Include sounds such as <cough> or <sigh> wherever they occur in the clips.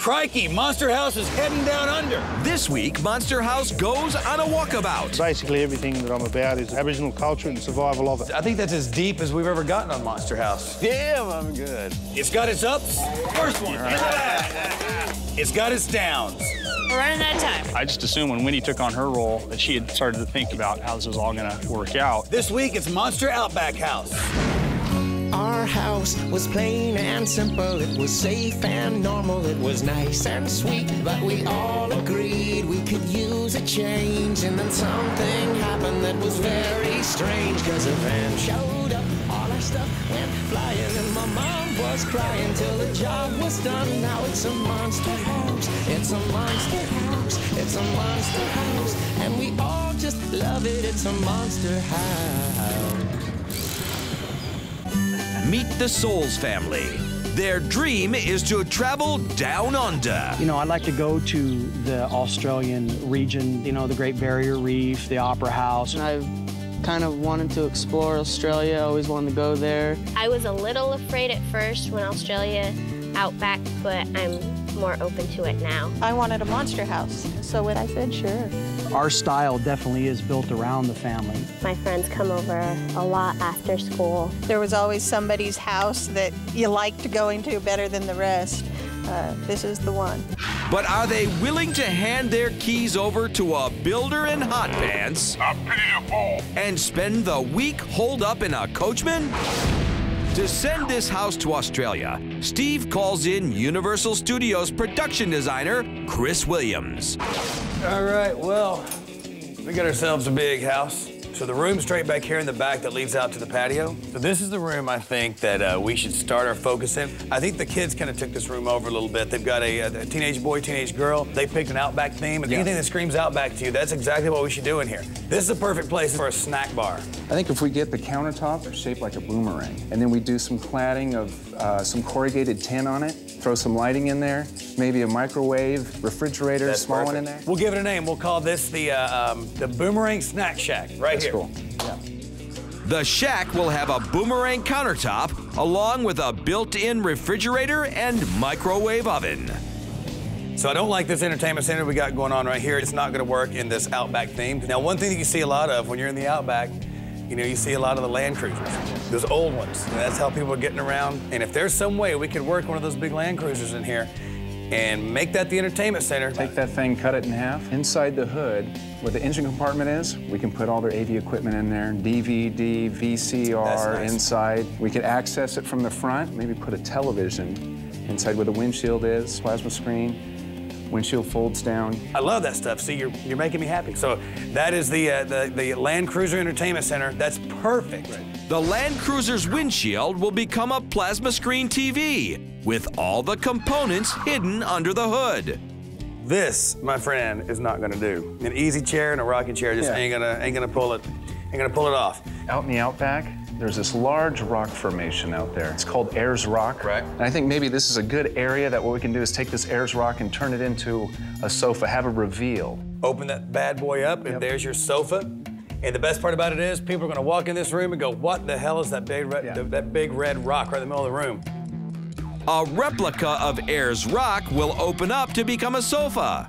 Crikey, Monster House is heading down under. This week, Monster House goes on a walkabout. Basically, everything that I'm about is Aboriginal culture and survival of it. I think that's as deep as we've ever gotten on Monster House. Damn, I'm good. It's got its ups. First one. It's got its downs. We're running out of time. I just assumed when Winnie took on her role that she had started to think about how this was all gonna work out. This week, it's Monster Outback House. Our house was plain and simple. It was safe and normal. It was nice and sweet. But we all agreed we could use a change. And then something happened that was very strange. Cause a van showed up, all our stuff went flying. And my mom was crying till the job was done. Now it's a monster house. It's a monster house. It's a monster house. And we all just love it. It's a monster house. Meet the Souls family. Their dream is to travel down under. You know, I'd like to go to the Australian region, you know, the Great Barrier Reef, the Opera House. And I've kind of wanted to explore Australia, always wanted to go there. I was a little afraid at first when Australia outback, but I'm more open to it now. I wanted a monster house, so when I said sure. Our style definitely is built around the family. My friends come over a lot after school. There was always somebody's house that you liked going to better than the rest. Uh, this is the one. But are they willing to hand their keys over to a builder in hot pants and spend the week holed up in a coachman? To send this house to Australia, Steve calls in Universal Studios production designer Chris Williams. All right, well, we got ourselves a big house. So the room straight back here in the back that leads out to the patio. So this is the room I think that uh, we should start our focus in. I think the kids kind of took this room over a little bit. They've got a, a teenage boy, teenage girl. They picked an Outback theme. And Yeah. anything that screams Outback to you, that's exactly what we should do in here. This is a perfect place for a snack bar. I think if we get the countertop shaped like a boomerang, and then we do some cladding of uh, some corrugated tin on it, throw some lighting in there, maybe a microwave, refrigerator, That's small one in there. We'll give it a name. We'll call this the uh, um, the Boomerang Snack Shack right That's here. Cool. The shack will have a boomerang countertop along with a built-in refrigerator and microwave oven. So I don't like this entertainment center we got going on right here. It's not going to work in this Outback theme. Now, one thing that you see a lot of when you're in the Outback, you know, you see a lot of the Land Cruisers, those old ones. And that's how people are getting around. And if there's some way we could work one of those big Land Cruisers in here and make that the entertainment center, Take that thing, cut it in half. Inside the hood, where the engine compartment is, we can put all their AV equipment in there, DVD, VCR nice. inside. We can access it from the front, maybe put a television inside where the windshield is, plasma screen. Windshield folds down. I love that stuff. See, you're, you're making me happy. So that is the, uh, the, the Land Cruiser Entertainment Center. That's perfect. The Land Cruiser's windshield will become a plasma screen TV with all the components hidden under the hood. This, my friend, is not going to do. An easy chair and a rocking chair just Yeah. ain't gonna ain't gonna pull it, ain't gonna pull it off. Out in the outback, there's this large rock formation out there. It's called Ayers Rock. Correct. And I think maybe this is a good area that what we can do is take this Ayers Rock and turn it into a sofa, have a reveal. Open that bad boy up, and there's your sofa. And the best part about it is, people are going to walk in this room and go, "What the hell is that big red, Yeah. that big red rock right in the middle of the room?" A replica of Ayers Rock will open up to become a sofa.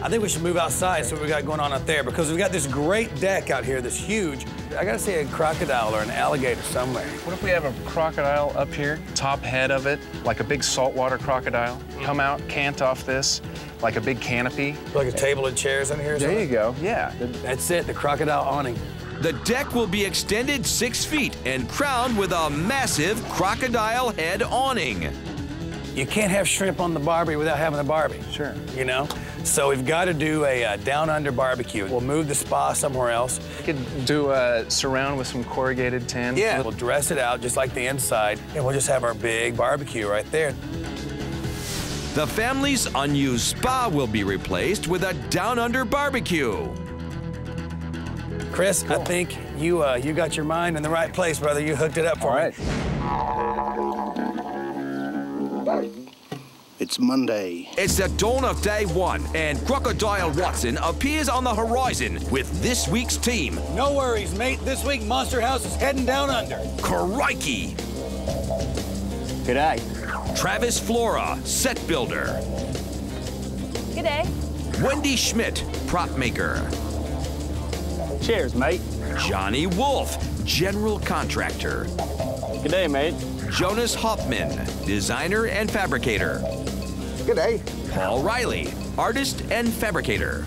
I think we should move outside. See what we got going on out there because we've got this great deck out here that's huge. I got to see a crocodile or an alligator somewhere. What if we have a crocodile up here, top head of it, like a big saltwater crocodile, mm-hmm. come out, cant off this, like a big canopy? Like a table and chairs in here. or There you go, yeah. That's it. The crocodile awning. The deck will be extended six feet and crowned with a massive crocodile head awning. You can't have shrimp on the Barbie without having a Barbie. Sure. You know? So we've got to do a uh, down under barbecue. We'll move the spa somewhere else. You could do a surround with some corrugated tin. Yeah. We'll dress it out just like the inside, and we'll just have our big barbecue right there. The family's unused spa will be replaced with a down under barbecue. Chris, I think you uh, you got your mind in the right place, brother. You hooked it up for All me. right. It's Monday. It's the dawn of day one, and Crocodile Watson appears on the horizon with this week's team. No worries, mate. This week, Monster House is heading down under. Crikey! G'day. Travis Flora, set builder. Good day. Wendy Schmidt, prop maker. Cheers, mate. Johnny Wolf, general contractor. Good day, mate. Jonas Hoffman, designer and fabricator. Good day. Paul Riley, artist and fabricator.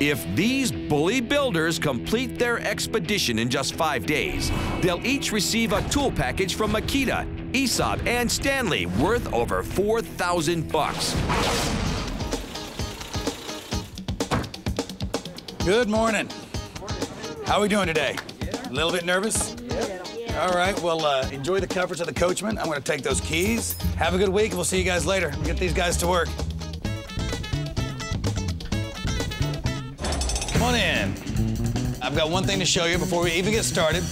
If these bully builders complete their expedition in just five days, they'll each receive a tool package from Makita, Aesop, and Stanley worth over 4,000 bucks. Good morning. How are we doing today? A little bit nervous? All right, well, uh, enjoy the comforts of the coachman. I'm gonna take those keys. Have a good week, we'll see you guys later. Get these guys to work. Come on in. I've got one thing to show you before we even get started.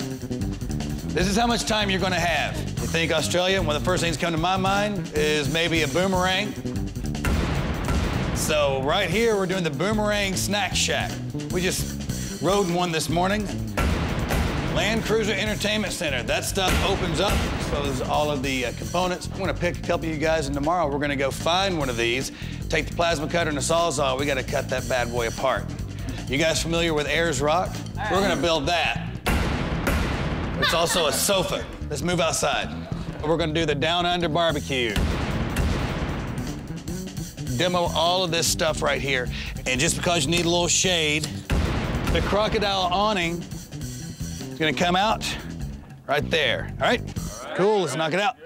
This is how much time you're gonna have. You think Australia, one of the first things come to my mind is maybe a boomerang. So right here, we're doing the Boomerang Snack Shack. We just rode one this morning. Land Cruiser Entertainment Center. That stuff opens up, so there's all of the uh, components. I'm gonna pick a couple of you guys, and tomorrow we're gonna go find one of these, take the plasma cutter and the sawzall. We gotta cut that bad boy apart. You guys familiar with Ayers Rock? We're gonna build that. It's also a sofa. Let's move outside. We're gonna do the Down Under barbecue. Demo all of this stuff right here. And just because you need a little shade, the crocodile awning is gonna come out right there. All right? Cool, let's knock it out.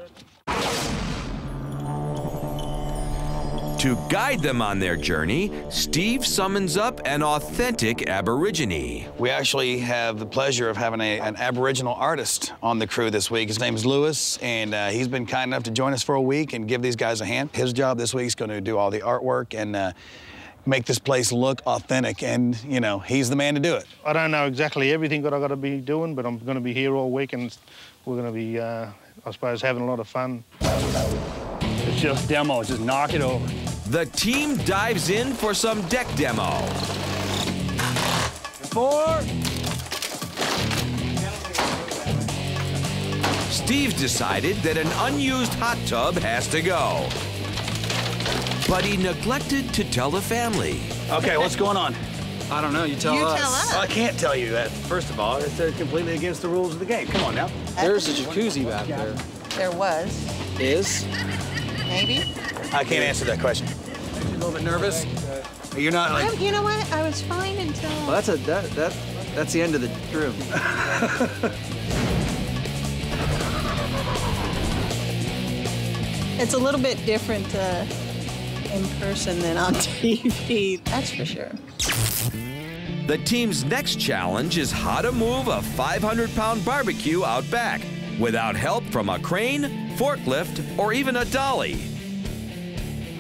To guide them on their journey, Steve summons up an authentic Aborigine. We actually have the pleasure of having a, an Aboriginal artist on the crew this week. His name is Lewis, and uh, he's been kind enough to join us for a week and give these guys a hand. His job this week is going to do all the artwork and uh, make this place look authentic, and, you know, he's the man to do it. I don't know exactly everything that I've got to be doing, but I'm going to be here all week and we're going to be, uh, I suppose, having a lot of fun. It's just demo, just knock it over. The team dives in for some deck demo. Four. Steve decided that an unused hot tub has to go. But he neglected to tell the family. Okay, what's going on? I don't know. You tell You us. tell us. Well, I can't tell you that. First of all, it's uh, completely against the rules of the game. Come on now. There's a jacuzzi back there. There was, Is? maybe. I can't answer that question. You're a little bit nervous? You're not I, like. you know what? I was fine until. Well, that's a that that that's the end of the room. <laughs> It's a little bit different uh, in person than on <laughs> TV. That's for sure. The team's next challenge is how to move a 500 pound barbecue out back without help from a crane, forklift, or even a dolly.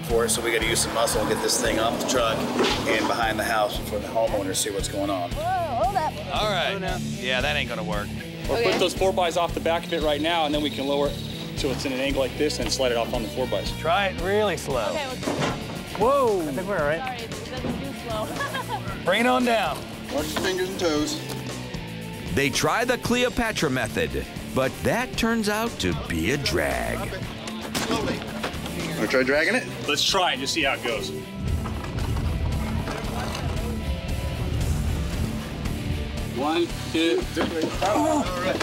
For it, so we got to use some muscle and get this thing off the truck and behind the house for the homeowners see what's going on. Whoa, hold up. All right. Yeah, that ain't gonna work. Or Okay. put those four bys off the back of it right now, and then we can lower it so it's in an angle like this and slide it off on the four bys. Try it really slow. Okay, let's Whoa! I think we're all right. Sorry, it doesn't do slow. <laughs> Bring it on down. Watch your fingers and toes. They try the Cleopatra method, but that turns out to be a drag. Slowly. Wanna try dragging it? Let's try it and just see how it goes. One, two, three. All right.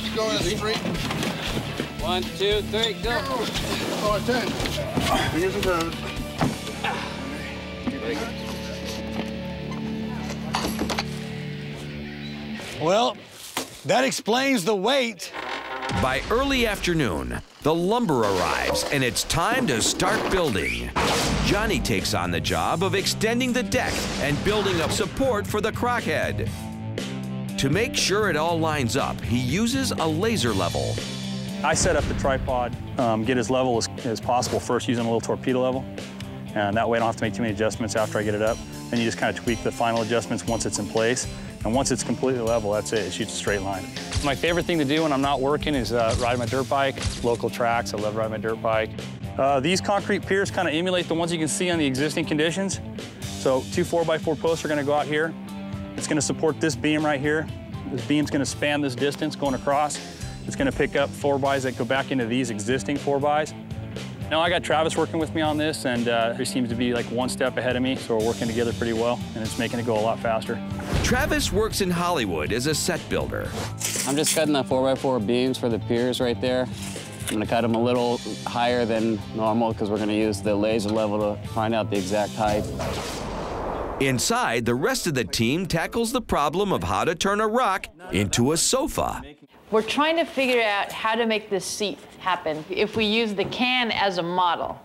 Keep going in the street. One, two, three, go. Oh, ten. Fingers and toes. Well, that explains the weight. By early afternoon, the lumber arrives and it's time to start building. Johnny takes on the job of extending the deck and building up support for the crochead. To make sure it all lines up, he uses a laser level. I set up the tripod, um, get as level as, as possible first using a little torpedo level. And that way I don't have to make too many adjustments after I get it up. Then you just kind of tweak the final adjustments once it's in place. And once it's completely level, that's it. It shoots a straight line. My favorite thing to do when I'm not working is uh, ride my dirt bike, local tracks. I love riding my dirt bike. Uh, these concrete piers kind of emulate the ones you can see on the existing conditions. So two 4x4 posts are going to go out here. It's going to support this beam right here. This beam's going to span this distance going across. It's gonna pick up 4x that go back into these existing 4x. Now I got Travis working with me on this and uh, he seems to be like one step ahead of me, so we're working together pretty well and it's making it go a lot faster. Travis works in Hollywood as a set builder. I'm just cutting the 4x4 beams for the piers right there. I'm gonna cut them a little higher than normal because we're gonna use the laser level to find out the exact height. Inside, the rest of the team tackles the problem of how to turn a rock into a sofa. We're trying to figure out how to make this seat happen. If we use the can as a model,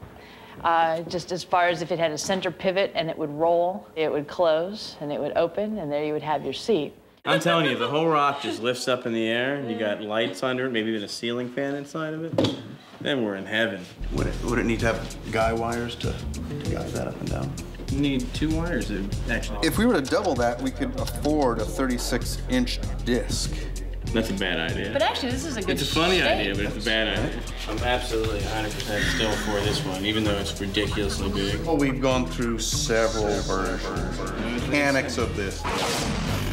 uh, just as far as if it had a center pivot and it would roll, it would close and it would open, and there you would have your seat. I'm telling you, the whole rock just lifts up in the air, and you got lights under it, maybe even a ceiling fan inside of it. Then we're in heaven. Would it, would it need to have guy wires to, to guide that up and down? You need two wires, to actually. If we were to double that, we could afford a 36 inch disc. That's a bad idea. But actually, this is a good idea. It's a funny shape. idea, but it's a bad idea. I'm absolutely 100% still for this one, even though it's ridiculously big. Well, we've gone through several versions, mechanics of this.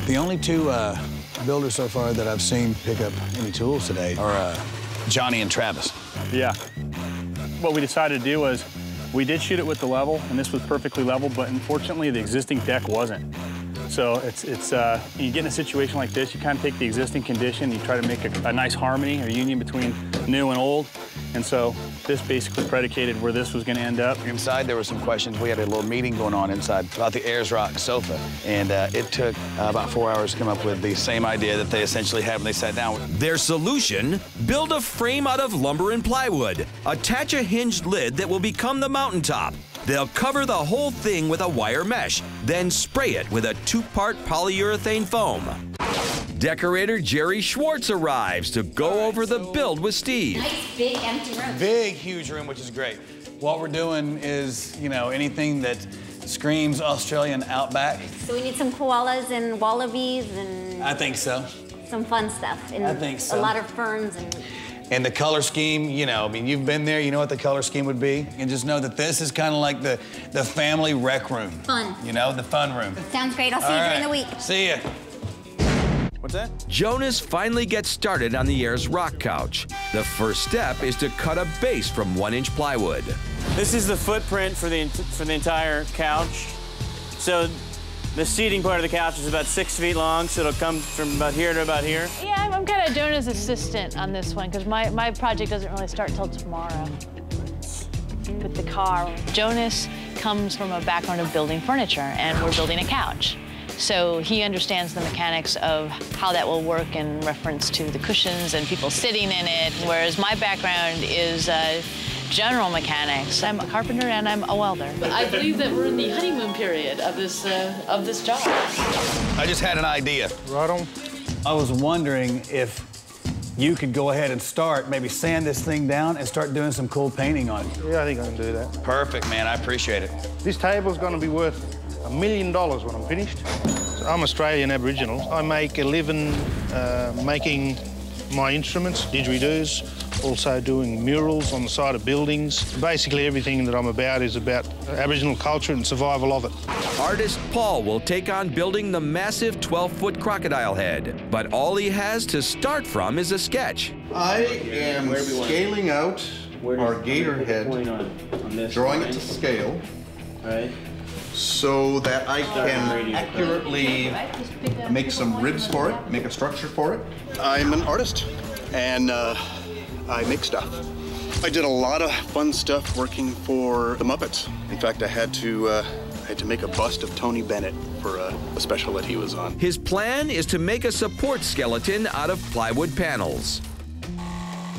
The only two uh, builders so far that I've seen pick up any tools today are uh, Johnny and Travis. Yeah. What we decided to do was we did shoot it with the level, and this was perfectly level, but unfortunately the existing deck wasn't. So it's, it's uh, you get in a situation like this, you kind of take the existing condition, you try to make a, a nice harmony or union between new and old. And so this basically predicated where this was going to end up. Inside, there were some questions. We had a little meeting going on inside about the Ayers Rock sofa, and uh, it took uh, about four hours to come up with the same idea that they essentially had when they sat down. Their solution build a frame out of lumber and plywood, attach a hinged lid that will become the mountaintop. They'll cover the whole thing with a wire mesh, then spray it with a two part polyurethane foam. Decorator Jerry Schwartz arrives to go over the build with Steve. Nice big empty room. Big, huge room, which is great. What we're doing is, you know, anything that screams Australian outback. So we need some koalas and wallabies and I think so. some fun stuff. And I think so. A lot of ferns and And the color scheme, you know, I mean, you've been there, you know what the color scheme would be. And just know that this is kind of like the, the family rec room. fun. You know, the fun room. Sounds great. I'll see All you during the week. See ya. What's that? Jonas finally gets started on the Ayers Rock couch. The first step is to cut a base from one inch plywood. This is the footprint for the for the entire couch. So the seating part of the couch is about six feet long, so it'll come from about here to about here. Yeah, I'm, I'm kind of Jonah's assistant on this one because my, my project doesn't really start till tomorrow with the car. Jonas comes from a background of building furniture, and we're building a couch. So he understands the mechanics of how that will work in reference to the cushions and people sitting in it, whereas my background is uh, general mechanics. I'm a carpenter and I'm a welder. I believe that we're in the honeymoon period of this uh, of this job. I just had an idea. Right on. I was wondering if you could go ahead and start, maybe sand this thing down and start doing some cool painting on it. Yeah, I think I can do that. Perfect, man. I appreciate it. This table's going to be worth a million dollars when I'm finished. So I'm Australian Aboriginal. I make a living uh, making my instruments, didgeridoos, also doing murals on the side of buildings. Basically, everything that I'm about is about Aboriginal culture and survival of it. Artist Paul will take on building the massive 12 foot crocodile head, but all he has to start from is a sketch. I am scaling out our gator head, drawing it to scale, right? so that I can accurately make some ribs for it, make a structure for it. I'm an artist, and uh, I make stuff. I did a lot of fun stuff working for the Muppets. In fact, I had to uh, I had to make a bust of Tony Bennett for a, a special that he was on. His plan is to make a support skeleton out of plywood panels.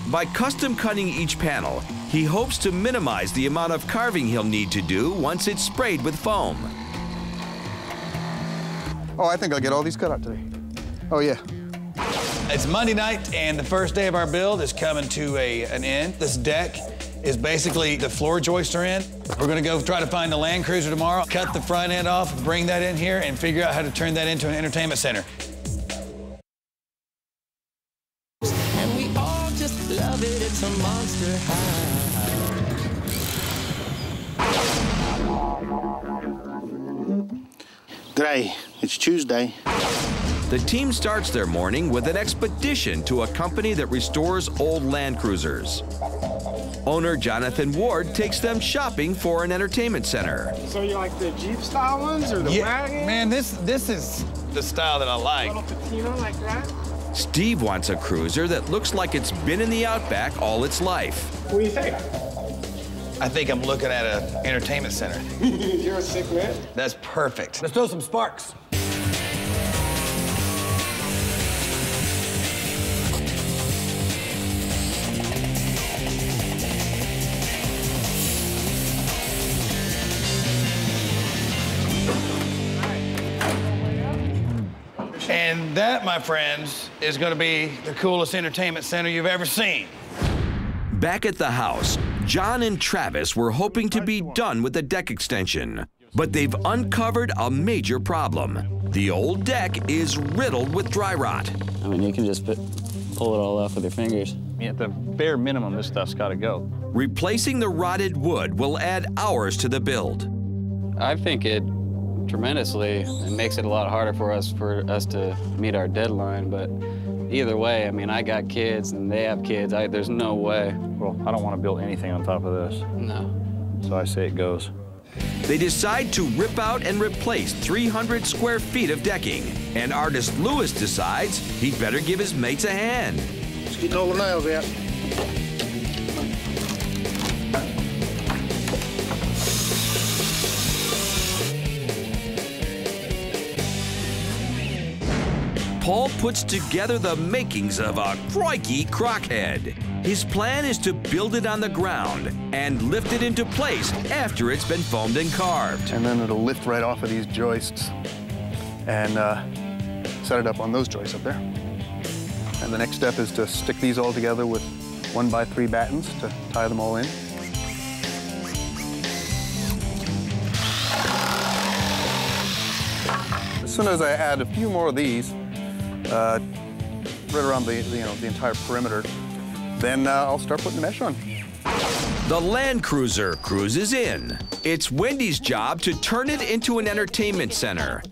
By custom cutting each panel, he hopes to minimize the amount of carving he'll need to do once it's sprayed with foam. Oh, I think I'll get all these cut out today. Oh yeah. It's Monday night, and the first day of our build is coming to a, an end. This deck is basically the floor joists are in. We're gonna go try to find the Land Cruiser tomorrow, cut the front end off, bring that in here, and figure out how to turn that into an entertainment center. And we all just love it. It's a monster high. G'day, it's Tuesday. The team starts their morning with an expedition to a company that restores old Land Cruisers. Owner Jonathan Ward takes them shopping for an entertainment center. So you like the Jeep style ones or the Yeah, wagon? man, this this is the style that I like. Little patina like that? Steve wants a cruiser that looks like it's been in the Outback all its life. What do you think? I think I'm looking at an entertainment center. <laughs> You're a sick man. That's perfect. Let's throw some sparks. And that, my friends, is going to be the coolest entertainment center you've ever seen. Back at the house, John and Travis were hoping to be done with the deck extension, but they've uncovered a major problem. The old deck is riddled with dry rot. I mean, you can just put, pull it all off with your fingers. At the bare minimum, this stuff's got to go. Replacing the rotted wood will add hours to the build. I think it tremendously. It makes it a lot harder for us for us to meet our deadline. But either way, I mean, I got kids and they have kids. I, there's no way. Well, I don't want to build anything on top of this. No. So I say it goes. They decide to rip out and replace 300 square feet of decking, and artist Lewis decides he'd better give his mates a hand. Just getting all the nails out. Paul puts together the makings of a crikey crochead. His plan is to build it on the ground and lift it into place after it's been foamed and carved. And then it'll lift right off of these joists and uh, set it up on those joists up there. And the next step is to stick these all together with one by three battens to tie them all in. As soon as I add a few more of these, uh, right around the, you know, the entire perimeter, then uh, I'll start putting the mesh on. The Land Cruiser cruises in. It's Wendy's job to turn it into an entertainment center.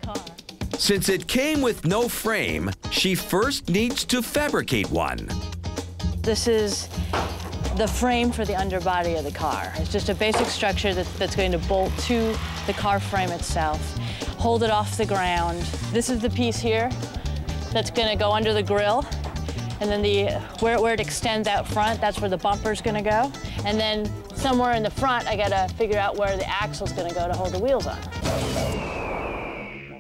Since it came with no frame, she first needs to fabricate one. This is the frame for the underbody of the car. It's just a basic structure that, that's going to bolt to the car frame itself, hold it off the ground. This is the piece here that's going to go under the grill. And then the where, where it extends out front, that's where the bumper's gonna go. And then somewhere in the front, I gotta figure out where the axle's gonna go to hold the wheels on.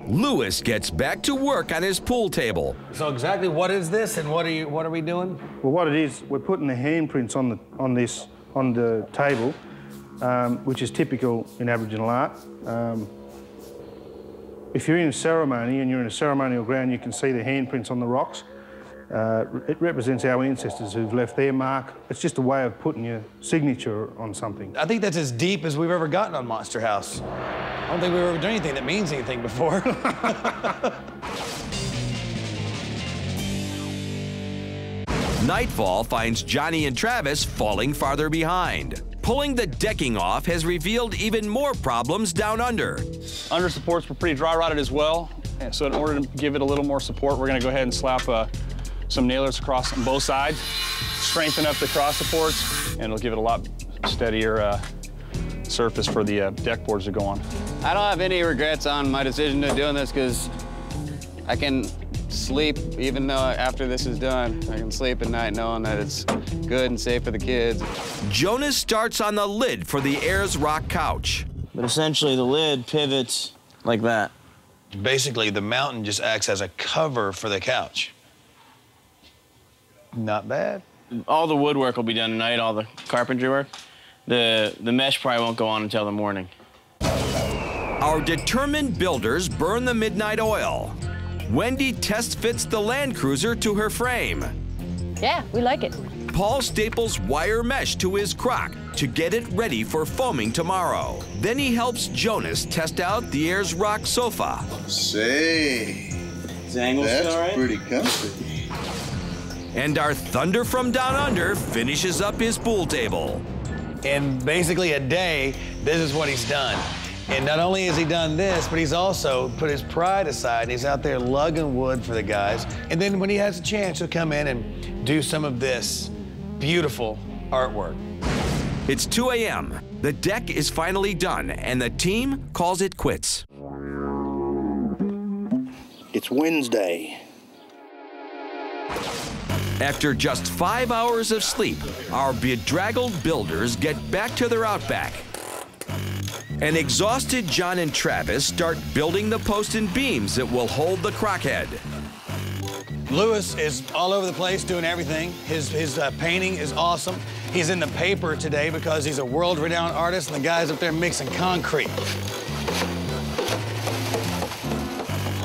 Lewis gets back to work on his pool table. So exactly what is this and what are you what are we doing? Well, what it is, we're putting the handprints on the on this on the table, um, which is typical in Aboriginal art. Um, if you're in a ceremony and you're in a ceremonial ground, you can see the handprints on the rocks. Uh, it represents our ancestors who've left their mark. It's just a way of putting your signature on something. I think that's as deep as we've ever gotten on Monster House. I don't think we've ever done anything that means anything before. <laughs> Nightfall finds Johnny and Travis falling farther behind. Pulling the decking off has revealed even more problems down under. Under supports were pretty dry rotted as well. And so in order to give it a little more support, we're gonna go ahead and slap uh, some nailers across on both sides, strengthen up the cross supports, and it'll give it a lot steadier uh, surface for the uh, deck boards to go on. I don't have any regrets on my decision to doing this because I can sleep even though after this is done. I can sleep at night knowing that it's good and safe for the kids. Jonas starts on the lid for the Ayers Rock couch. But essentially, the lid pivots like that. Basically, the mountain just acts as a cover for the couch. Not bad. All the woodwork will be done tonight, all the carpentry work. The, the mesh probably won't go on until the morning. Our determined builders burn the midnight oil. Wendy test fits the Land Cruiser to her frame. Yeah, we like it. Paul staples wire mesh to his croc to get it ready for foaming tomorrow. Then he helps Jonas test out the Ayers Rock sofa. Say, angle that's still all right? pretty comfy. And our Thunder from Down Under finishes up his pool table. In basically a day, this is what he's done. And not only has he done this, but he's also put his pride aside and he's out there lugging wood for the guys. And then when he has a chance, he'll come in and do some of this beautiful artwork. It's 2 a.m. The deck is finally done, and the team calls it quits. It's Wednesday. After just five hours of sleep, our bedraggled builders get back to their outback. And exhausted John and Travis start building the post and beams that will hold the crochead. Lewis is all over the place doing everything. His, his uh, painting is awesome. He's in the paper today because he's a world-renowned artist, and the guy's up there mixing concrete.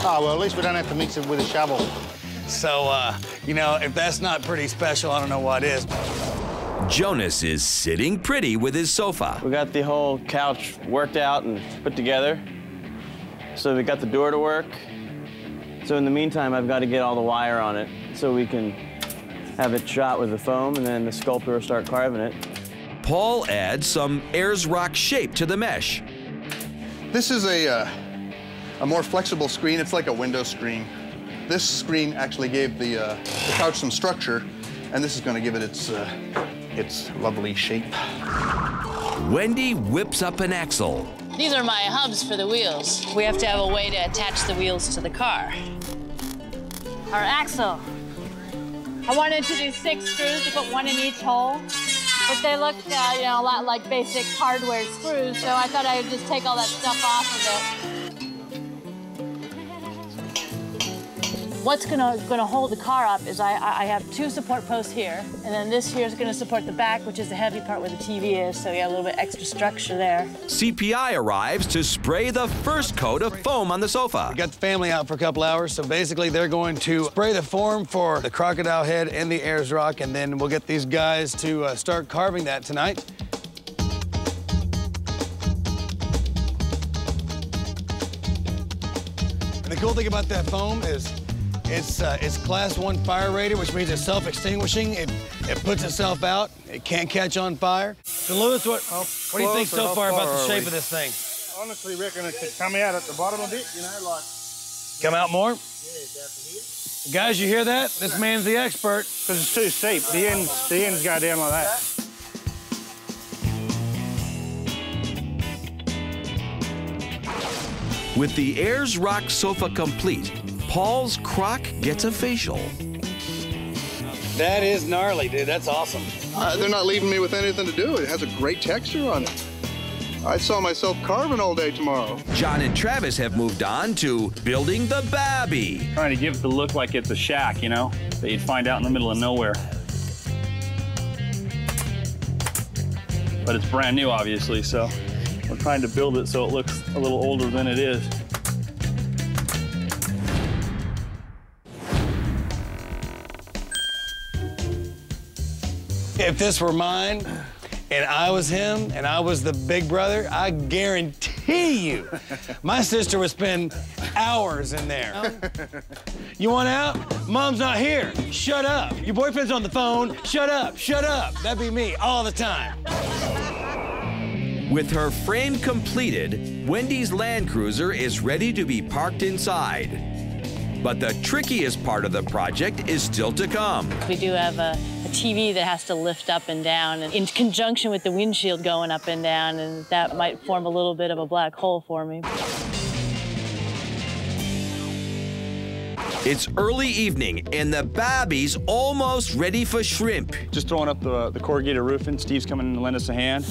Oh, well, at least we don't have to mix it with a shovel. So, uh, you know, if that's not pretty special, I don't know what is. Jonas is sitting pretty with his sofa. We got the whole couch worked out and put together. So we got the door to work. So in the meantime, I've got to get all the wire on it so we can have it shot with the foam and then the sculptor will start carving it. Paul adds some Ayers Rock shape to the mesh. This is a, uh, a more flexible screen. It's like a window screen. This screen actually gave the, uh, the couch some structure, and this is going to give it its, uh, its lovely shape. Wendy whips up an axle. These are my hubs for the wheels. We have to have a way to attach the wheels to the car. Our axle. I wanted to do six screws to put one in each hole, but they look, uh, you know, a lot like basic hardware screws, so I thought I would just take all that stuff off of it. What's gonna gonna hold the car up is I, I have two support posts here, and then this here is gonna support the back, which is the heavy part where the TV is, so you got a little bit extra structure there. CPI arrives to spray the first coat of foam on the sofa. We got the family out for a couple hours, so basically they're going to spray the form for the crocodile head and the Ayers Rock, and then we'll get these guys to uh, start carving that tonight. And the cool thing about that foam is it's uh, it's class one fire rated, which means it's self-extinguishing. It, it puts itself out. It can't catch on fire. So Lewis, what, what do you think so how far about the shape we? of this thing? Honestly, reckon it could come out at the bottom a bit, you know, like. Come out more? Yeah, down here. Guys, you hear that? This man's the expert. Because it's too steep. The ends, the ends go down like that. With the Ayers Rock sofa complete, Paul's croc gets a facial. That is gnarly, dude. That's awesome. Uh, they're not leaving me with anything to do. It has a great texture on it. I saw myself carving all day tomorrow. John and Travis have moved on to building the Barbie. Trying to give it the look like it's a shack, you know, that you'd find out in the middle of nowhere. But it's brand new, obviously, so we're trying to build it so it looks a little older than it is. If this were mine and I was him and I was the big brother, I guarantee you my sister would spend hours in there. Oh. You want out? Mom's not here. Shut up. Your boyfriend's on the phone. Shut up. Shut up. That'd be me all the time. With her frame completed, Wendy's Land Cruiser is ready to be parked inside. But the trickiest part of the project is still to come. We do have a, a TV that has to lift up and down, and in conjunction with the windshield going up and down, and that might form a little bit of a black hole for me. It's early evening, and the Barbie's almost ready for shrimp. Just throwing up the, the corrugated roofing. Steve's coming in to lend us a hand.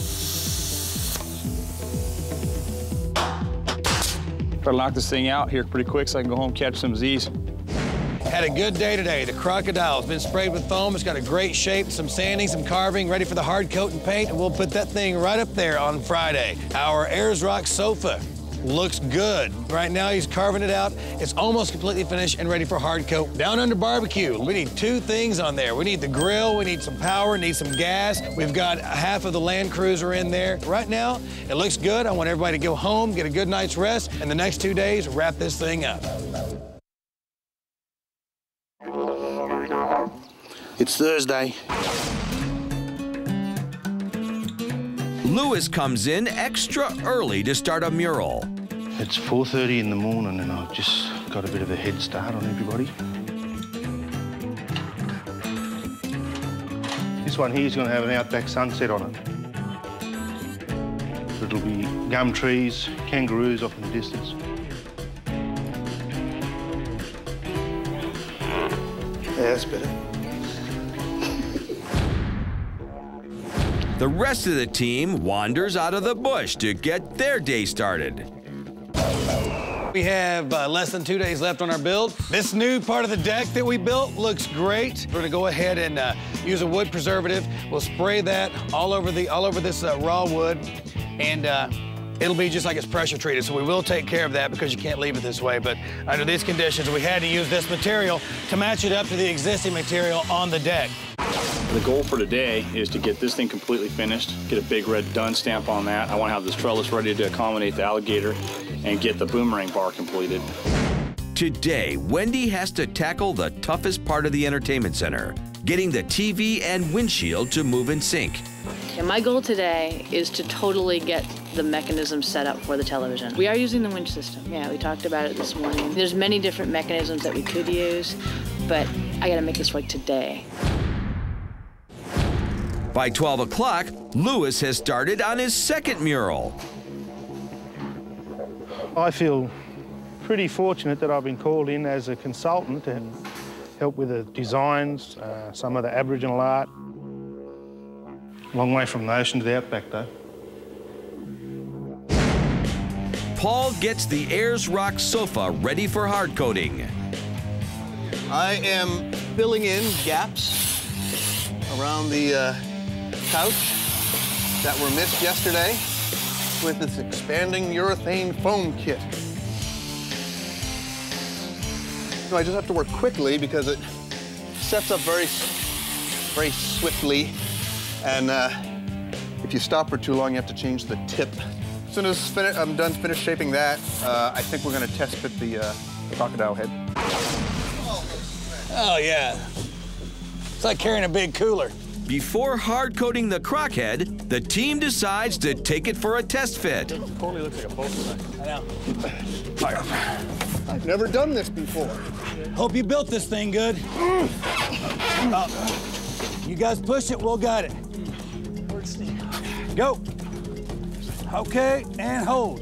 Try to knock this thing out here pretty quick so I can go home catch some Z's. Had a good day today. The crocodile's been sprayed with foam. It's got a great shape, some sanding, some carving, ready for the hard coat and paint, and we'll put that thing right up there on Friday. Our Ayers Rock sofa looks good. Right now he's carving it out. It's almost completely finished and ready for hard coat. Down under barbecue, we need two things on there. We need the grill, we need some power, need some gas. We've got half of the Land Cruiser in there. Right now, it looks good. I want everybody to go home, get a good night's rest, and the next two days, wrap this thing up. It's Thursday. Lewis comes in extra early to start a mural. It's 4.30 in the morning and I've just got a bit of a head start on everybody. This one here is going to have an outback sunset on it. It'll be gum trees, kangaroos off in the distance. Yeah, that's better. The rest of the team wanders out of the bush to get their day started. We have uh, less than two days left on our build. This new part of the deck that we built looks great. We're gonna go ahead and uh, use a wood preservative. We'll spray that all over the all over this uh, raw wood, and uh, it'll be just like it's pressure treated. So we will take care of that because you can't leave it this way. But under these conditions, we had to use this material to match it up to the existing material on the deck. The goal for today is to get this thing completely finished, get a big red done stamp on that. I want to have this trellis ready to accommodate the alligator and get the boomerang bar completed. Today, Wendy has to tackle the toughest part of the entertainment center getting the TV and windshield to move in sync. And my goal today is to totally get the mechanism set up for the television. We are using the winch system. Yeah, we talked about it this morning. There's many different mechanisms that we could use, but I gotta make this work today. By 12 o'clock, Lewis has started on his second mural. I feel pretty fortunate that I've been called in as a consultant to help with the designs, uh, some of the Aboriginal art. Long way from the ocean to the outback, though. Paul gets the Ayers Rock sofa ready for hard coating. I am filling in gaps around the uh, couch that were missed yesterday with this expanding urethane foam kit. So I just have to work quickly because it sets up very, very swiftly. And uh, if you stop for too long, you have to change the tip. As soon as I'm done finished shaping that, uh, I think we're gonna test fit the, uh, the crocodile head. Oh yeah, it's like carrying a big cooler. Before hard coating the croc head, the team decides to take it for a test fit. Totally looks like a boat. I know. I've never done this before. Hope you built this thing good. Uh, you guys push it, we'll got it. Go. Okay, and hold.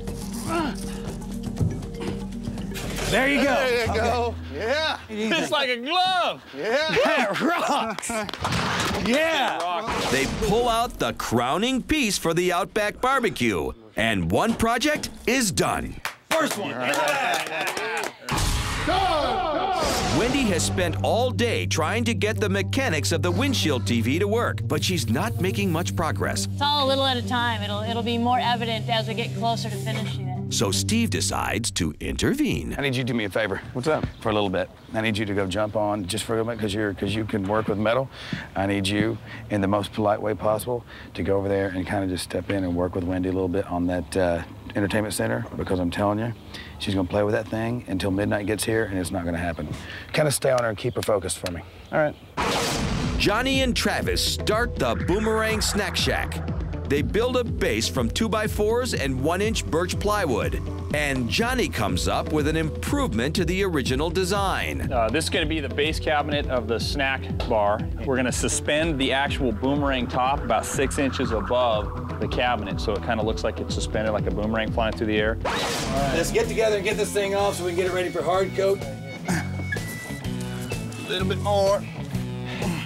There you go. There you Okay. go. Yeah. It's like a glove. Yeah. That rocks. <laughs> Yeah. They pull out the crowning piece for the Outback barbecue, and one project is done. First one. Wendy has spent all day trying to get the mechanics of the windshield TV to work, but she's not making much progress. It's all a little at a time. It'll it'll be more evident as we get closer to finishing it. So Steve decides to intervene. I need you to do me a favor. What's up? For a little bit. I need you to go jump on just for a minute because you're because you can work with metal. I need you in the most polite way possible to go over there and kind of just step in and work with Wendy a little bit on that uh, entertainment center because I'm telling you, she's gonna play with that thing until midnight gets here and it's not gonna happen. Kind of stay on her and keep her focused for me. All right. Johnny and Travis start the Boomerang Snack Shack. They build a base from 2x4s and 1 inch birch plywood. And Johnny comes up with an improvement to the original design. Uh, this is going to be the base cabinet of the snack bar. We're going to suspend the actual boomerang top about six inches above the cabinet, so it kind of looks like it's suspended like a boomerang flying through the air. Let's get together and get this thing off so we can get it ready for hard coat. A little bit more.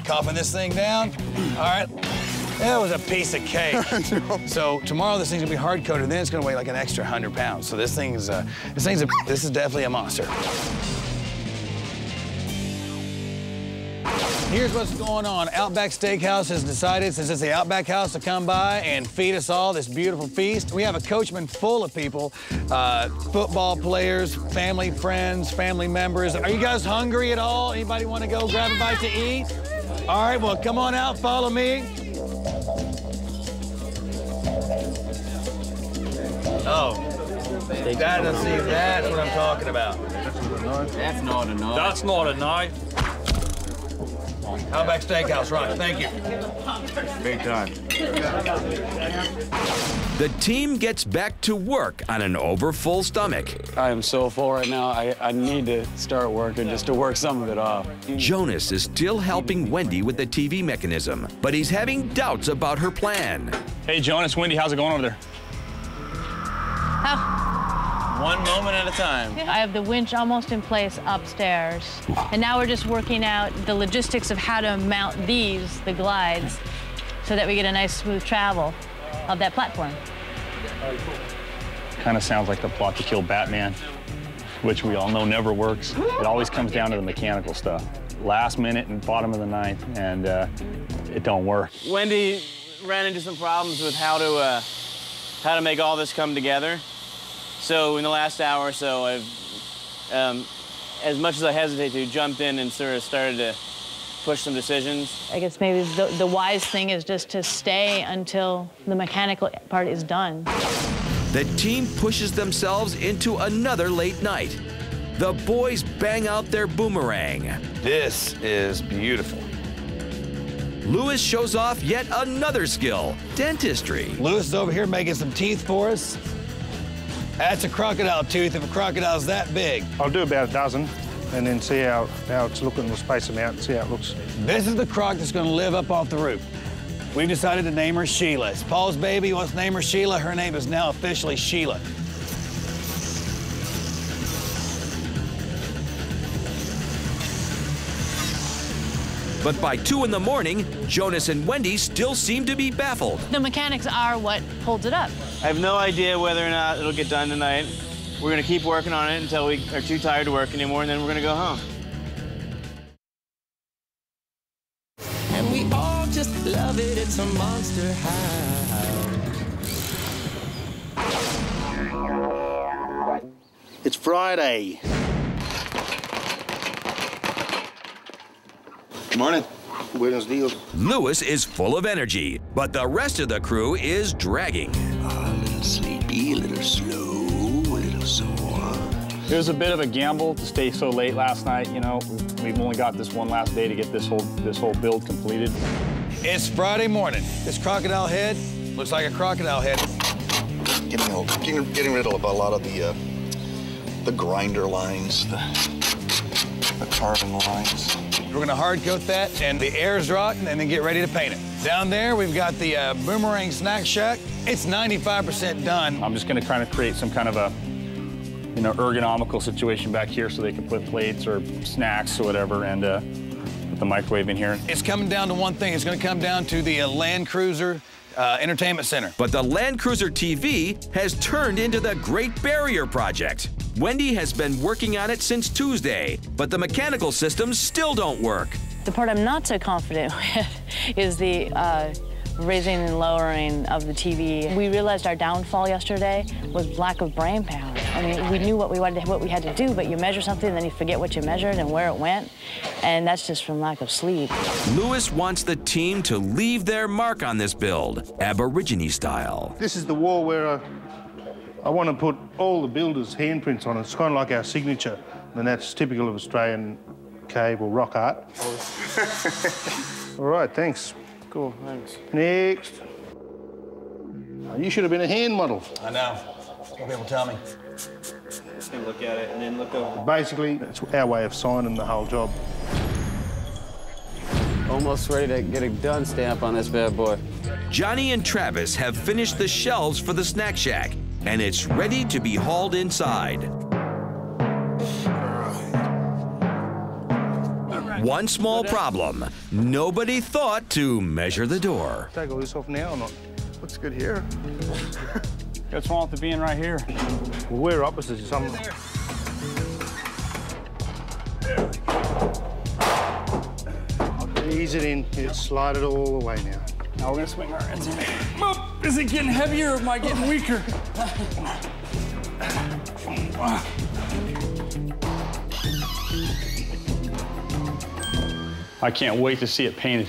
Coughing this thing down. All right. That was a piece of cake. <laughs> So tomorrow this thing's gonna be hard coated, then it's gonna weigh like an extra hundred pounds. So this thing's, uh, this thing's, a, this is definitely a monster. Here's what's going on. Outback Steakhouse has decided, since it's the Outback House, to come by and feed us all this beautiful feast. We have a coachman full of people, uh, football players, family friends, family members. Are you guys hungry at all? Anybody want to go grab a bite to eat? All right, well, come on out, follow me. Oh, that, see, that's what I'm talking about. That's not a knife. That's not a knife. Outback Steakhouse, right, thank you. Big time. The team gets back to work on an overfull stomach. I am so full right now. I, I need to start working just to work some of it off. Jonas is still helping Wendy with the TV mechanism, but he's having doubts about her plan. Hey, Jonas, Wendy, how's it going over there? One moment at a time. I have the winch almost in place upstairs. And now we're just working out the logistics of how to mount these, the glides, so that we get a nice smooth travel of that platform. Kind of sounds like the plot to kill Batman, which we all know never works. It always comes down to the mechanical stuff. Last minute and bottom of the ninth, and uh, it don't work. Wendy ran into some problems with how to uh, how to make all this come together. So in the last hour or so, I've, um, as much as I hesitate to, jumped in and sort of started to push some decisions. I guess maybe the, the wise thing is just to stay until the mechanical part is done. The team pushes themselves into another late night. The boys bang out their boomerang. This is beautiful. Lewis shows off yet another skill dentistry. Lewis is over here making some teeth for us. That's a crocodile tooth if a crocodile's that big. I'll do about a dozen and then see how, how it's looking. We'll space them out and see how it looks. This is the croc that's gonna live up off the roof. We've decided to name her Sheila. It's Paul's baby. He wants to name her Sheila. Her name is now officially Sheila. But by two in the morning, Jonas and Wendy still seem to be baffled. The mechanics are what holds it up. I have no idea whether or not it'll get done tonight. We're gonna keep working on it until we are too tired to work anymore, and then we're gonna go home. And we all just love it. It's a monster high. It's Friday. Morning. Buenos dias. Lewis is full of energy, but the rest of the crew is dragging. A little sleepy, a little slow, a little sore. It was a bit of a gamble to stay so late last night. You know, we've only got this one last day to get this whole this whole build completed. It's Friday morning. This crocodile head looks like a crocodile head. Getting, all- getting, getting rid of a lot of the uh, the grinder lines, the, the carving lines. We're gonna hard coat that and the air's rotten and then get ready to paint it. Down there, we've got the uh, Boomerang Snack Shack. It's 95% done. I'm just going to kind of create some kind of a you know ergonomical situation back here so they can put plates or snacks or whatever and uh, put the microwave in here. It's coming down to one thing. It's gonna come down to the uh, Land Cruiser uh, Entertainment Center. But the Land Cruiser TV has turned into the Great Barrier Project. Wendy has been working on it since Tuesday, but the mechanical systems still don't work. The part I'm not so confident <laughs> with is the uh, raising and lowering of the TV. We realized our downfall yesterday was lack of brain power. I mean, we knew what we wanted, what we had to do, but you measure something, and then you forget what you measured and where it went, and that's just from lack of sleep. Lewis wants the team to leave their mark on this build, Aborigine style. This is the wall where uh, I, I want to put all the builders' handprints on it. It's kind of like our signature, and that's typical of Australian cave or rock art. <laughs> all right, thanks. Cool, thanks. Next. You should have been a hand model. I know. Some people tell me. Just gonna look at it and then look over. Basically, it's our way of signing the whole job. Almost ready to get a done stamp on this bad boy. Johnny and Travis have finished the shelves for the snack shack, and it's ready to be hauled inside. One small problem. Nobody thought to measure the door. Take all this off now or not? Looks good here. <laughs> What's wrong with it being right here? Well, we're opposites. Some... Ease it in. You slide it all the way now. Now we're gonna swing our ends in. Oop, Is it getting heavier or am I getting weaker? I can't wait to see it painted.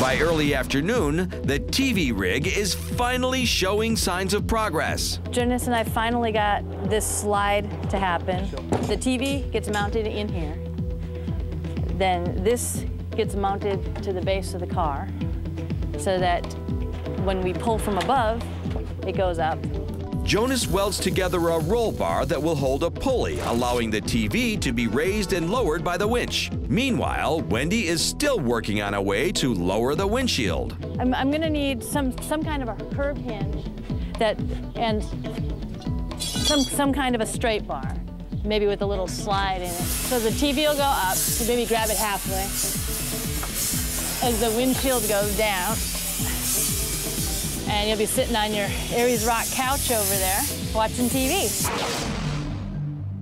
By early afternoon, the TV rig is finally showing signs of progress. Jonas and I finally got this slide to happen. The TV gets mounted in here. Then this gets mounted to the base of the car so that when we pull from above, it goes up. Jonas welds together a roll bar that will hold a pulley, allowing the TV to be raised and lowered by the winch. Meanwhile, Wendy is still working on a way to lower the windshield. I'm, I'm gonna need some, some kind of a curb hinge that, and some, some kind of a straight bar, maybe with a little slide in it. So the TV will go up, so maybe grab it halfway. As the windshield goes down, and you'll be sitting on your Ayers Rock couch over there watching TV.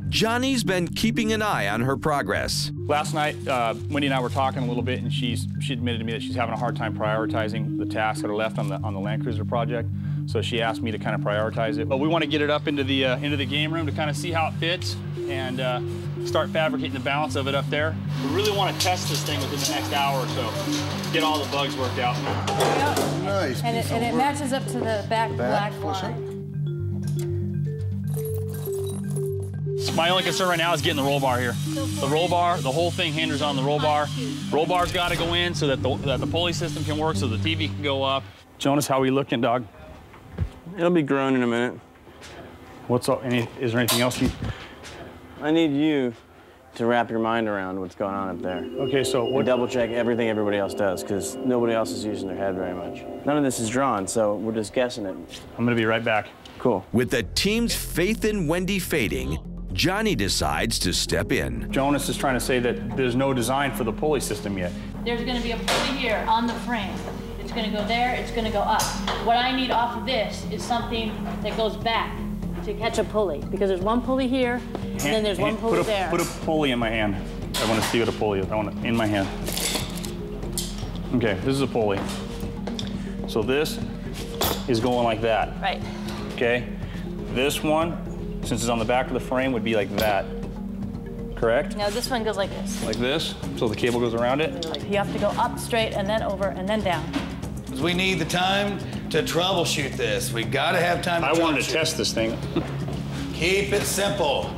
Johnny's been keeping an eye on her progress. Last night, uh, Wendy and I were talking a little bit, and she's she admitted to me that she's having a hard time prioritizing the tasks that are left on the on the Land Cruiser project. So she asked me to kind of prioritize it. But we want to get it up into the uh, into the game room to kind of see how it fits and uh, start fabricating the balance of it up there. We really want to test this thing within the next hour or so, get all the bugs worked out. Nice. And it, and it matches up to the back, black line. My only concern right now is getting the roll bar here. The roll bar, the whole thing hinders on the roll bar. Roll bar's got to go in so that the, that the pulley system can work, so the TV can go up. Jonas, how are we looking, dog? It'll be grown in a minute. What's up? Any, is there anything else you? I need you to wrap your mind around what's going on up there. Okay, so what? double check everything everybody else does, because nobody else is using their head very much. None of this is drawn, so we're just guessing it. I'm gonna be right back. Cool. With the team's faith in Wendy fading, Johnny decides to step in. Jonas is trying to say that there's no design for the pulley system yet. There's gonna be a pulley here on the frame. It's gonna go there, it's gonna go up. What I need off of this is something that goes back to catch a pulley, because there's one pulley here, and then there's one pulley put a, there. Put a pulley in my hand. I want to see what a pulley is. I want it in my hand. Okay, this is a pulley. So this is going like that. Right. Okay. This one, since it's on the back of the frame, would be like that. Correct? Now this one goes like this. Like this. So the cable goes around it. You have to go up straight and then over and then down. Because we need the time to troubleshoot this. We gotta have time to I wanted to test this thing. Keep it simple.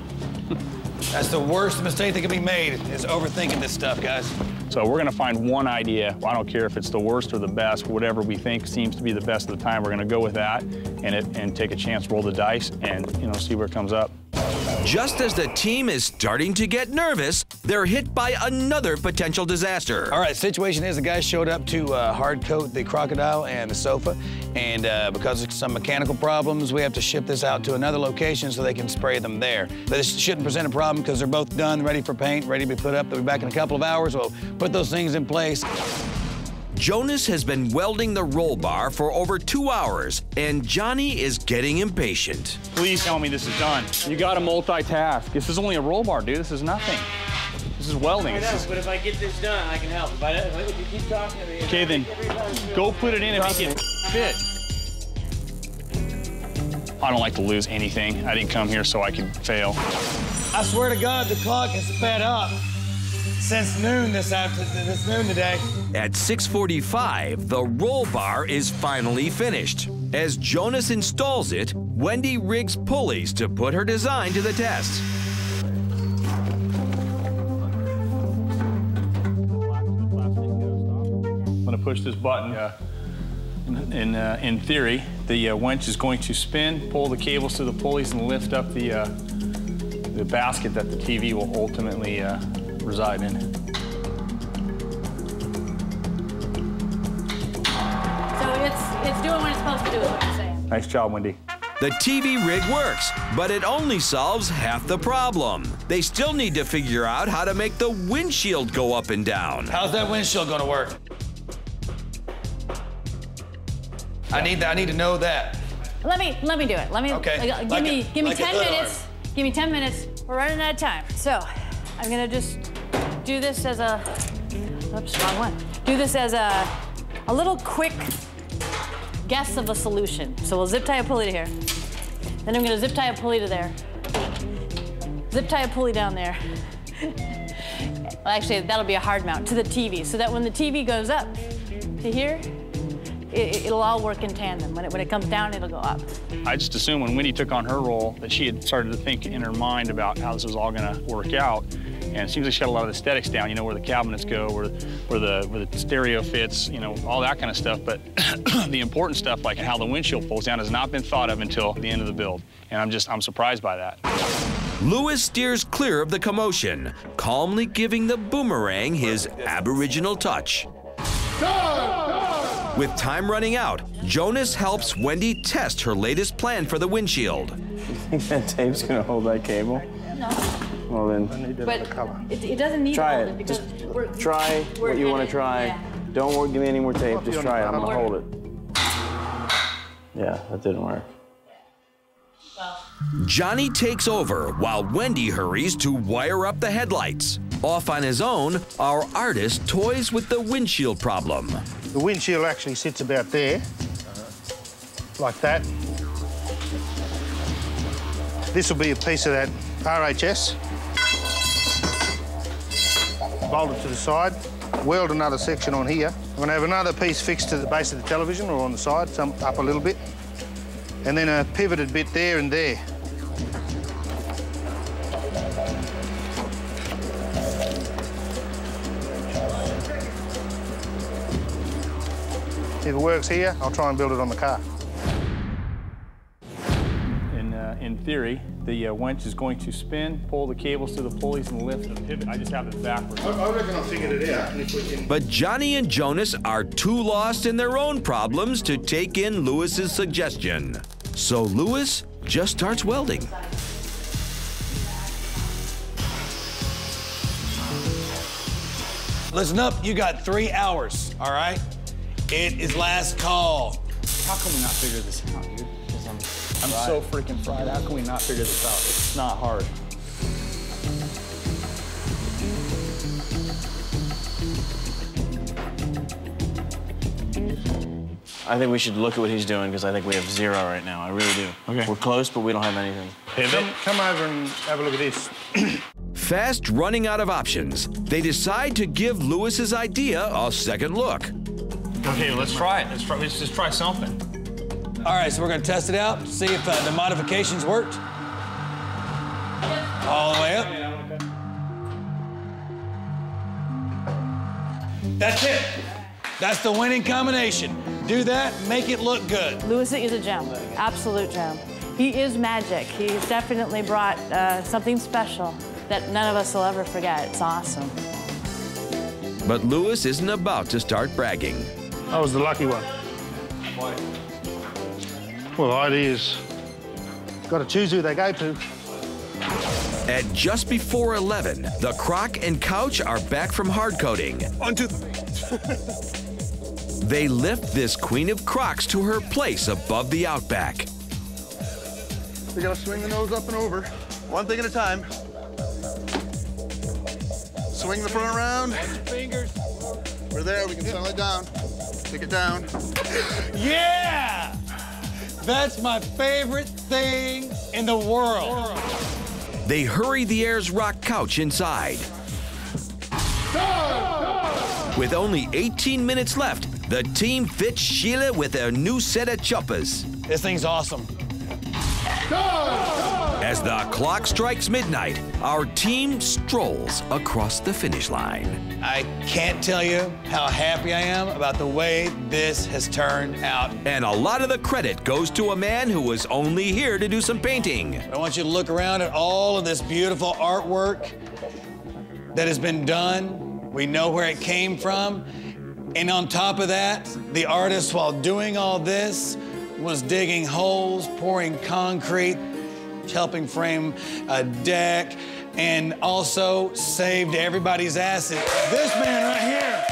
That's the worst mistake that can be made is overthinking this stuff, guys. So we're gonna find one idea. I don't care if it's the worst or the best, whatever we think seems to be the best at the time. We're gonna go with that and it and take a chance, roll the dice, and you know see where it comes up. Just as the team is starting to get nervous, they're hit by another potential disaster. All right, situation is the guy showed up to uh, hard coat the crocodile and the sofa, and uh, because of some mechanical problems, we have to ship this out to another location so they can spray them there. This shouldn't present a problem because they're both done, ready for paint, ready to be put up. They'll be back in a couple of hours. We'll put those things in place. Jonas has been welding the roll bar for over two hours, and Johnny is getting impatient. Please tell me this is done. You gotta multitask. This is only a roll bar, dude. This is nothing. This is welding. I This know, is- but if I get this done, I can help. If, I, if you keep talking to me. Okay, then go put it in if you can fit. I don't like to lose anything. I didn't come here so I could fail. I swear to God, the clock has sped up since noon this after this noon today. At 6:45, the roll bar is finally finished. As Jonas installs it, Wendy rigs pulleys to put her design to the test. I'm gonna push this button. Uh, in, in, uh, in theory, the uh, winch is going to spin, pull the cables to the pulleys, and lift up the, uh, the basket that the TV will ultimately uh, reside in. So it's it's doing what it's supposed to do, is what you're saying. Nice job, Wendy. The TV rig works, but it only solves half the problem. They still need to figure out how to make the windshield go up and down. How's that windshield gonna work? I need that. I need to know that. Let me let me do it. Let me Okay, uh, give like me a- give me like 10 hood minutes. Give me 10 minutes. We're running out of time. So I'm gonna just do this as a oops, wrong one. Do this as a a little quick guess of a solution. So we'll zip tie a pulley to here. Then I'm gonna zip tie a pulley to there. Zip tie a pulley down there. <laughs> well, actually, that'll be a hard mount to the TV, so that when the TV goes up to here, it, it'll all work in tandem. When it, when it comes down, it'll go up. I just assumed when Winnie took on her role that she had started to think in her mind about how this was all going to work out. And it seems like she had a lot of the aesthetics down, you know, where the cabinets go, where, where, the, where the stereo fits, you know, all that kind of stuff. But <clears throat> the important stuff, like how the windshield folds down, has not been thought of until the end of the build. And I'm just, I'm surprised by that. Lewis steers clear of the commotion, calmly giving the boomerang his aboriginal touch. With time running out, Jonas helps Wendy test her latest plan for the windshield. You think that tape's gonna hold that cable? No. Well then, But it, it doesn't need Try all it. of because we're, try we're what you want gonna- try. yeah. Don't worry, give me any more tape. Just try it. I'm gonna hold it. Yeah, that didn't work. Johnny takes over while Wendy hurries to wire up the headlights. Off on his own, our artist toys with the windshield problem. The windshield actually sits about there, like that. This will be a piece of that RHS. Bolt it to the side, weld another section on here. I'm gonna have another piece fixed to the base of the television or on the side, some up a little bit. And then a pivoted bit there and there. If it works here, I'll try and build it on the car. Theory, the uh, winch is going to spin, pull the cables to the pulleys and lift the pivot. I just have it backwards. I reckon I figured it out. Can But Johnny and Jonas are too lost in their own problems to take in Lewis's suggestion. So Lewis just starts welding. Listen up, you got three hours, all right? It is last call. How can we not figure this out, dude? 'Cause I'm, I'm so freaking fried. How can we not figure this out? It's not hard. I think we should look at what he's doing because I think we have zero right now. I really do. Okay. We're close, but we don't have anything. Come, come over and have a look at this. <clears throat> Fast running out of options, they decide to give Lewis's idea a second look. Okay, let's try it. Let's, try, let's just try something. All right, so we're gonna test it out, see if uh, the modifications worked. All the way up. That's it. That's the winning combination. Do that, make it look good. Lewis is a gem, absolute gem. He is magic. He's definitely brought uh, something special that none of us will ever forget. It's awesome. But Lewis isn't about to start bragging. I was the lucky one. Well, ideas. Got to choose who they go to. At just before 11, the croc and couch are back from hard coating. One, two, <laughs> They lift this queen of crocs to her place above the Outback. We gotta swing the nose up and over, one thing at a time. Swing the front around. fingers. We're there, we can settle it down. Take it down. Yeah! That's my favorite thing in the world. They hurry the Ayers Rock couch inside. With only 18 minutes left, the team fits Sheila with a new set of choppers. This thing's awesome. As the clock strikes midnight, our team strolls across the finish line. I can't tell you how happy I am about the way this has turned out. And a lot of the credit goes to a man who was only here to do some painting. I want you to look around at all of this beautiful artwork that has been done. We know where it came from. And on top of that, the artist, while doing all this, was digging holes, pouring concrete, helping frame a deck, and also saved everybody's asses. This man right here.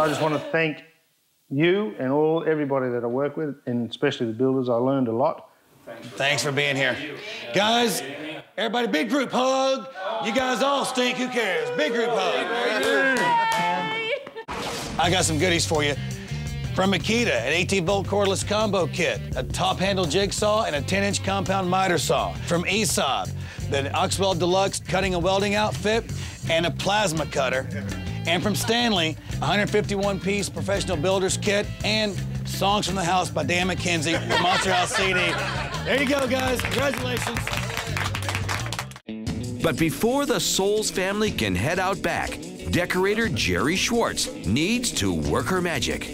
I just want to thank you and all everybody that I work with, and especially the builders. I learned a lot. Thanks for being here. Guys, everybody, big group hug. You guys all stink, who cares? Big group hug. I got some goodies for you. From Makita, an 18 volt cordless combo kit, a top handle jigsaw, and a 10 inch compound miter saw. From ESAB, the Oxwell Deluxe cutting and welding outfit, and a plasma cutter. And from Stanley, a 151 piece professional builder's kit, and Songs from the House by Dan Mackenzie, the Monster House CD. There you go, guys. Congratulations. But before the Souls family can head out back, decorator Jerry Schwartz needs to work her magic.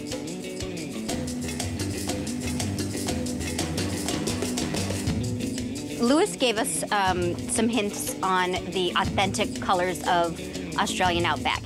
Lewis gave us um, some hints on the authentic colors of Australian outback.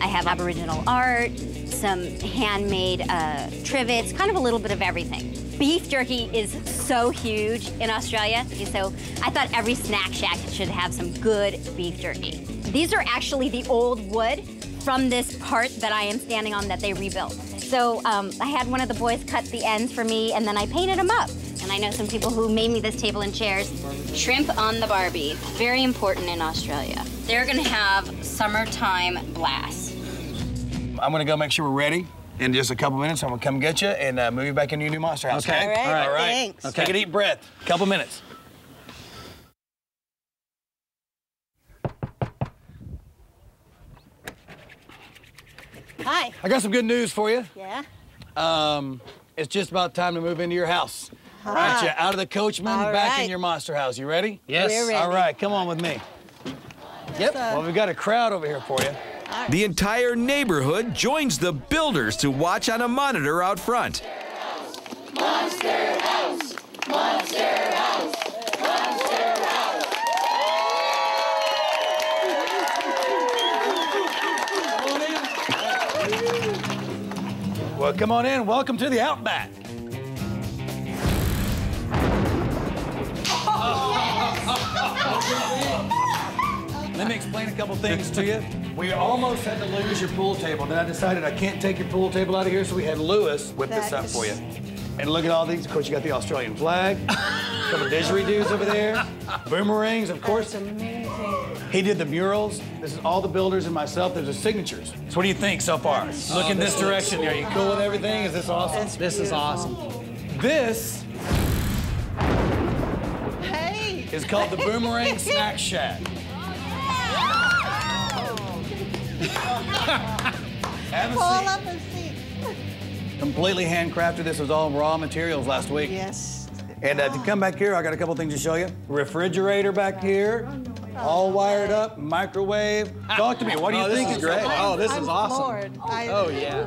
I have Aboriginal art, some handmade uh, trivets, kind of a little bit of everything. Beef jerky is so huge in Australia, so I thought every snack shack should have some good beef jerky. These are actually the old wood from this part that I am standing on that they rebuilt. So um, I had one of the boys cut the ends for me, and then I painted them up. And I know some people who made me this table and chairs. Shrimp on the Barbie, very important in Australia. They're gonna have summertime blast. I'm gonna go make sure we're ready. In just a couple minutes, I'm gonna come get you and uh, move you back into your new monster house. Okay. Okay. All right, All right. thanks. Take a deep breath. Couple minutes. Hi. I got some good news for you. Yeah. Um, it's just about time to move into your house. Ah. All right, you out of the coachman, All back in your monster house. You ready? Yes. We're ready. All right, come on with me. Yep. Well, we've got a crowd over here for you. The entire neighborhood joins the builders to watch on a monitor out front. Monster House! Monster House! Monster House! Well, come on in. Welcome to the Outback. Let me explain a couple things to you. We almost had to lose your pool table. Then I decided I can't take your pool table out of here, so we had Lewis whip this up for you. And look at all these. Of course, you got the Australian flag, a couple didgeridoos over there, boomerangs, of course. Amazing. He did the murals. This is all the builders and myself. There's the signatures. So what do you think so far? Look in this direction. Are you cool with everything? Is this awesome? This is awesome. This Hey. is called the Boomerang <laughs> Snack Shack. Have a Pull seat. up and see. Completely handcrafted. This was all raw materials last week. Yes. And uh, to come back here, I got a couple things to show you. Refrigerator back here, all wired up, microwave. Talk to me. What do you Oh, this think? is great. Oh, this is I'm awesome. floored. Oh, yeah.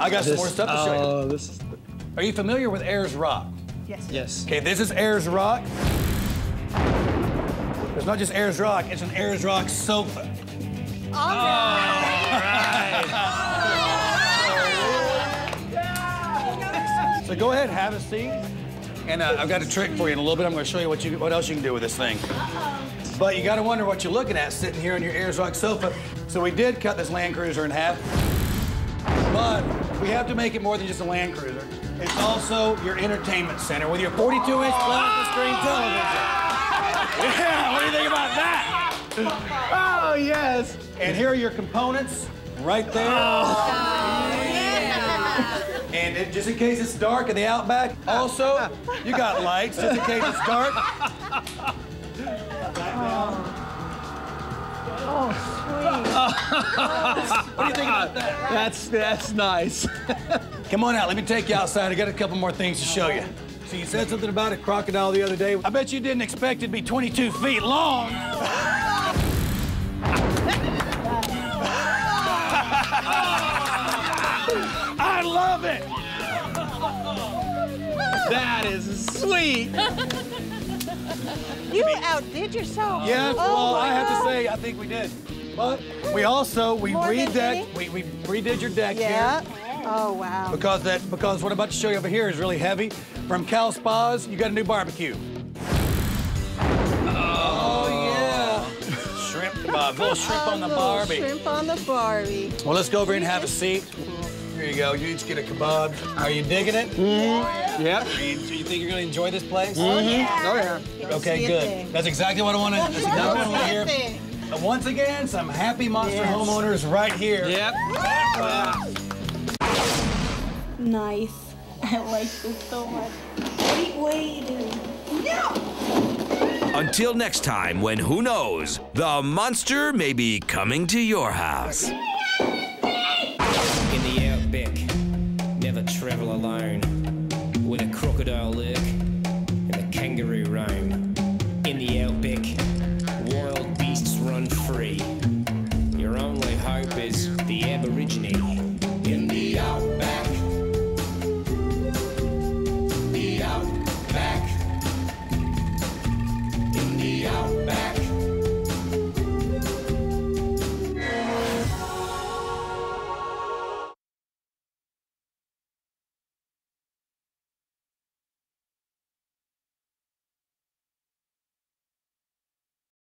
I got some more stuff to show you. Oh, this is. Are you familiar with Ayers Rock? Yes. Yes. Okay, this is Ayers Rock. It's not just Ayers Rock, it's an Ayers Rock sofa. All right. So go ahead, have a seat. And uh, I've got a trick for you in a little bit. I'm going to show you what you what else you can do with this thing. But you got to wonder what you're looking at sitting here on your Ayers Rock sofa. So we did cut this Land Cruiser in half. But we have to make it more than just a Land Cruiser. It's also your entertainment center with your 42-inch plasma screen television. Yeah, what do you think about that? Oh, yes. And here are your components right there. Oh. And it, just in case it's dark in the outback, also, you got lights just in case it's dark. Oh, sweet. Oh. what do you think about that? That's that's nice. Come on out, let me take you outside. I got a couple more things to show you. So you said something about a crocodile the other day. I bet you didn't expect it to be 22 feet long. <laughs> I love it. That is sweet. You outdid yourself. Yeah, Oh, well, I have God. to say, I think we did. But we also, we More redecked, we, we redid your deck Yeah. here. Oh, wow. Because that, because what I'm about to show you over here is really heavy. From Cal Spas, you got a new barbecue. Oh, yeah. Shrimp uh, kebab, little shrimp on the <laughs> Barbie. Shrimp on the Barbie. Well, let's go over here and have a seat. Here you go. You each get a kebab. Are you digging it? Mm-hmm. Yep. Are you, do you think you're going to enjoy this place? Mm-hmm. Oh, yeah. Oh, yeah. Okay, good. thing. That's exactly what I want to. That's exactly what I want to hear. And once again, some happy monster Yes. homeowners right here. Yep. Nice. I <laughs> like this so much. Wait, wait. No! Until next time, when who knows, the monster may be coming to your house. In the outback, never travel alone. With a crocodile lurk and the kangaroo roam. In the outback, wild beasts run free. Your only hope is the Aborigine.